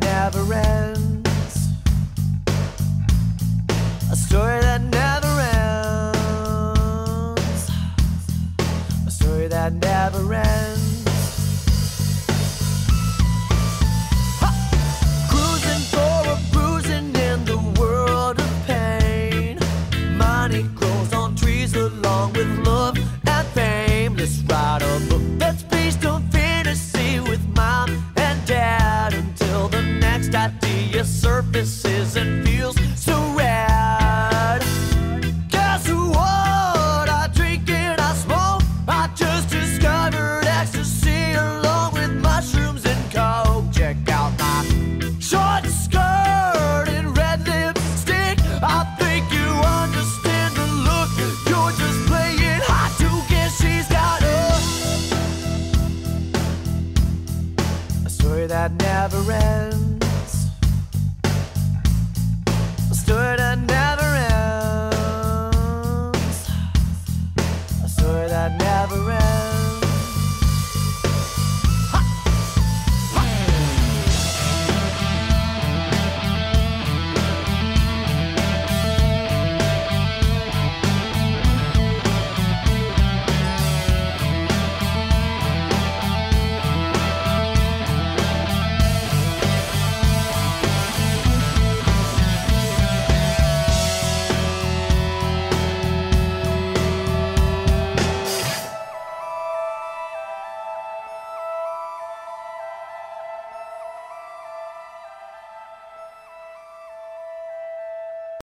never ends. A story that never ends. A story that never ends. Cruising for a bruising in the world of pain. Money grows on trees along with love and fame. This ride. that never ends. A story that never ends. A story that never ends.